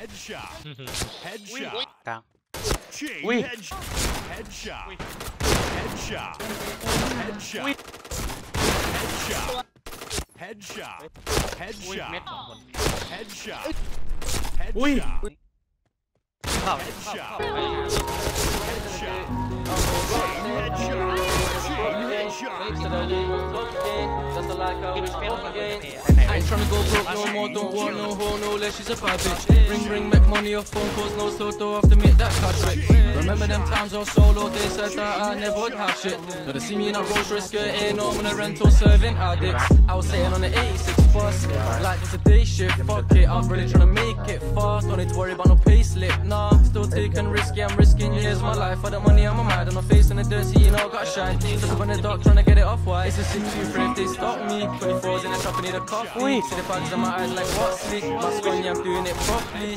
Headshot. Headshot. Down. Chain oui. headshot. Headshot. Oui. Headshot. Headshot. Oui. Headshot. Headshot. Headshot. Headshot. Headshot. Oui. Headshot. Headshot. Headshot. Headshot. Ain't tryna go broke no more, don't want no hoe, no less, she's a bad bitch. Ring, ring, make money off phone calls, no slow, throw off to make that cash quick. Remember them times I was solo, they said that I never would have shit. Now they see me in a Rolls Royce skirting, no, I'm in a rental serving addicts. I was sitting on the 86 bus, like it's a day shift, fuck it, I'm really tryna make it fast. Don't need to worry about no pay slip, nah. Still taking risky, I'm risking years of my life for the money, I'm a mad, and I'm facing the dirty, you know, got shine. Look up in the dark, tryna get it off, why? It's a 6 2 if they stop me. 24s in the shop, I need a coffee. See the bags in my eyes like sleek. Mask on, yeah, I'm doing it properly.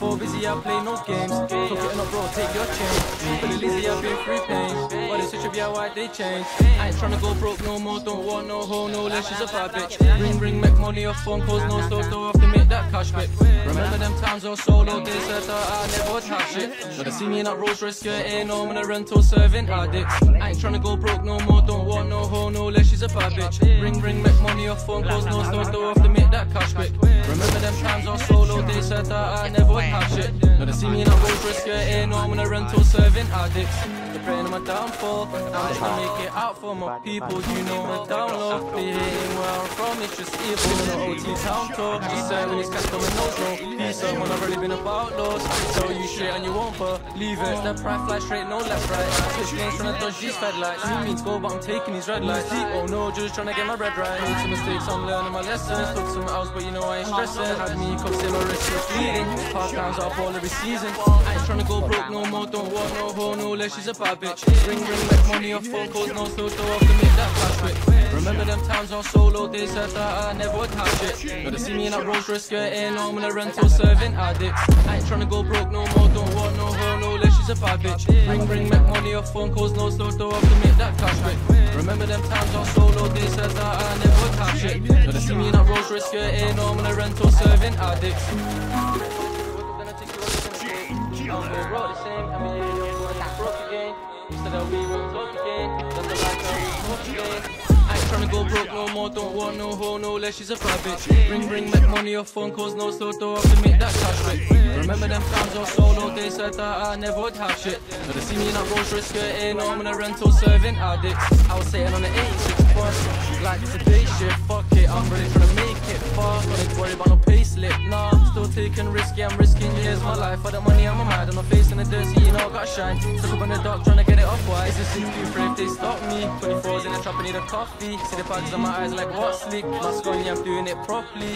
Four Bizzy, I play no games. Fuck it up, bro, take your change. Feeling lazy, I've been free pain. But it's such a be why they change. I ain't tryna go broke no more, don't want no hoe, no less, she's a bad bitch. Ring, ring, make money off phone calls, no store, throw make that cash quick. Remember them times I was solo, they said that I never would have shit. But they see me in that Rolls Royce skirting, I'm in a rental serving addicts. I ain't tryna go broke no more, don't want no hoe, no less, she's a bad bitch. Ring, ring, make money off phone calls, no store, throw off to make that cash quick. Remember them times I was solo, they said that I never would have shit. Now they see me in that Rolls Royce skirting, I'm in a rental serving addicts. They're praying my downfall, I'm just trying to make it out for my people, you know I'm down low. They hating where I'm from, it's just evil in the OT town talk. Just serving these cats coming no no peace up when I've already been about can tell you shit and you won't believe it. Step right, fly straight, no left, right. Switch lanes trying to dodge these fed lights. You mean to go, but I'm taking these red lights. Deep, oh no, just trying to get my bread right. Made some mistakes, I'm learning my lessons. Took some else, but you know I ain't stressing. Had me cups in my wrist, was bleeding. Past times up all every season. I ain't trying to go broke no more, don't want no hoe, no less. She's a bad bitch. Ring, ring, make money off phone calls, no slow, throw off to make that cash quick. Remember them times on solo, they said that I never would have shit. They see me in that Rolls Royce skirting, I'm in a rental serving addicts. I ain't tryna go broke no more, don't want no hoe, no less, she's a bad bitch. Ring, ring, make money off phone calls, no slow, throw off to make that cash quick. Remember them times on solo, they said that I never would have shit. They see me in that Rolls Royce skirting, I'm in a rental serving addicts. I ain't tryna go broke no more, don't want no hoe, no less, she's a bad bitch. Ring, ring, make money off phone calls, no slow, throw off to make that cash quick. Remember them times I was solo, they said that I never would have shit. Now they see me in that Rolls Royce skirting, I'm in a rental serving addicts. I was sitting on the 86 like it's a day shift, fuck it, I'm really tryna make it fast. Don't need to worry about no pay slip, nah. Still taking risky, I'm risking years my life for the money, I'm a mad, I'm facing the dirty, you know, I gotta shine. Stuck up in the dark, tryna get it off, why? It's a 6 if they stop me. 24s in the trap, I need a coffee. See the bags on my eyes like what sleep. Mask on, yeah, I'm doing it properly.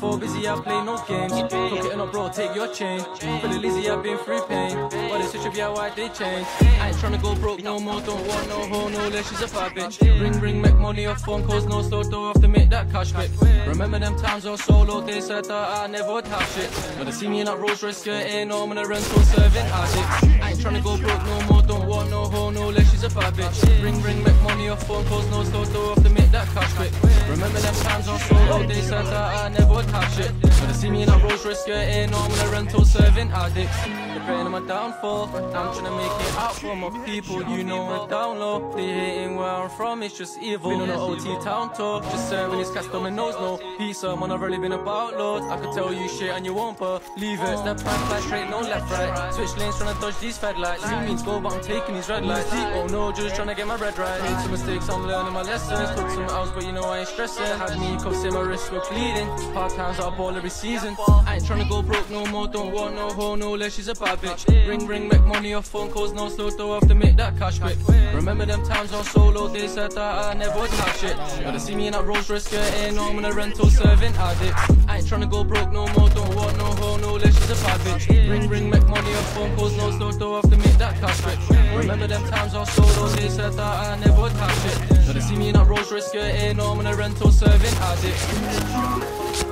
Four Bizzy, I play no games. Cook it up, bro, take your change. Feeling lazy, I've been free pain. But it's such a be why they change. I ain't tryna go broke no more, don't want no hoe, no less, she's a bad bitch. Ring, ring, make money off phone calls, no slow, throw off to make that cash quick. Remember them times was solo, they said that I never would have shit. But they see me in that Rolls Royce skirting, I'm in a rental serving addicts. I ain't trying to go broke no more, don't want no hoe, no less, she's a bad bitch. Ring, ring, make money off phone calls, no slow, throw off to make that cash quick. Remember them times on solo, they said that I never would have shit. See me in that Rolls Royce skirting, I'm in a rental serving addicts. They're on my downfall, I'm trying to make it out for my people, you know we're down low. They hating where I'm from, it's just evil. Been on the OT town tour, just serving these cats dominoes, no pizza, man, I've really been about loads. I could tell you shit and you won't believe it. Step right, flash straight, no left, right. Switch lanes, tryna dodge these fed lights. You mean to go, but I'm taking these red lights. Oh no, just trying to get my bread right. Made some mistakes, I'm learning my lessons. Took some else, but you know I ain't stressing. Had me cuffs in my wrists were bleeding. Hard times out ball every season. I ain't tryna go broke no more, don't want no hoe, no less, she's a bad bitch. Ring, ring, make money off phone calls, no slow, throw off to make that cash quick. Remember them times on solo, they said that I never would have shit. They see me in that Rolls Royce skirting, no, I'm in a rental serving addicts. I ain't tryna go broke no more, don't want no hoe, no less, she's a bad bitch. Ring, ring, make money off phone calls, no slow, throw off to make that cash quick. Remember them times on solo, they said that I never would have shit. They see me in that Rolls Royce skirting, no, I'm in a rental serving addicts.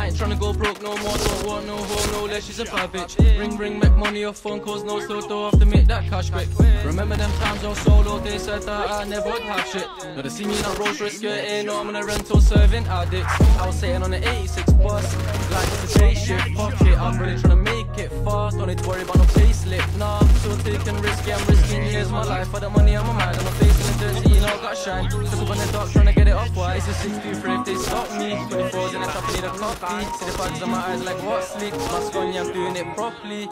I ain't tryna go broke no more, don't want no hoe, no less, she's a bad bitch. Ring, ring, make money off phone calls, no slow, don't have to make that cash quick Remember them times was solo, they said that I never would have shit. Now they see me in that Rolls Royce skirting, no, I'm in a rental serving addicts. I was sitting on the 86 bus, like it's a fuck it, I'm really tryna make it fast, don't need to worry about no payslip, nah, I'm still taking risky, I'm risking years, my life, for the money on my mind, and I'm facing the I got shine. Took up on the dock, to get it off, why? It's a 63 if they stop me, 24s in the trap, I need a coffee, see the bags on my eyes like what sleep, mask on, yeah, I'm doing it properly,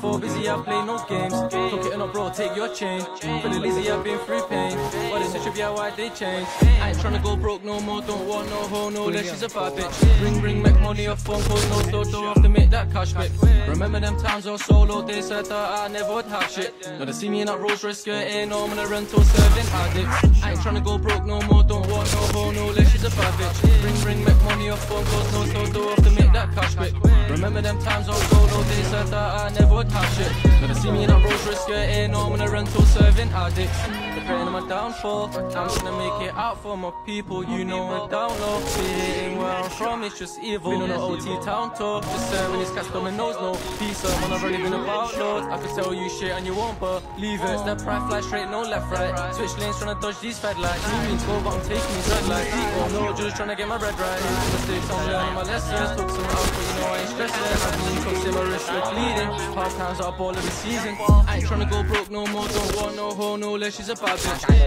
Four Bizzy, I play no games, took it up, bro, take your chain, for the lazy, I've been through pain, what is it, should be how why they change, I ain't to go broke no more, don't want no hoe, no less, she's a bad bitch, ring, ring, make money off phone calls, no slow, don't have to make that cash back, remember them times I solo, they said that I never would have shit, now they see me in that Rolls Royce skirting, no, I'm in a rental serving addicts, I ain't tryna go broke no more, don't want no hoe, no less, she's a bad bitch, ring, ring, make money off phone calls, no slow, don't have to make that cash back, remember them times I was solo, they said that I never would now they see me in that Rolls Royce skirting, no, I'm in a rental serving addicts, they're praying my downfall, I'm gonna make it out for my people, you know we're down low, being where I'm from, it's just evil, been on the OT town talk, just serving these cats dominoes, no pizza, man, I've already been about loads, I could tell you shit and you won't believe it, step right, fly straight, no left, right, switch lanes, tryna dodge these fed lights, you mean go, but I'm taking these red lights, oh no, just tryna get my bread right, I'm learning my lessons, took some out, but you know I ain't stressing, I've been took my wrist, like bleeding, past times up all every season, I ain't tryna go broke no more, don't want no hoe, no less, she's a bad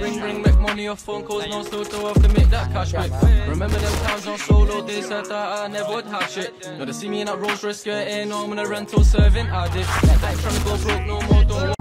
ring, ring, make money off phone calls, no slow, don't have to make that cash back, remember them times on solo, they said that I never would have shit, now they see me in that Rolls Royce skirting, no, I'm in a rental serving addict, I ain't to go broke no more, don't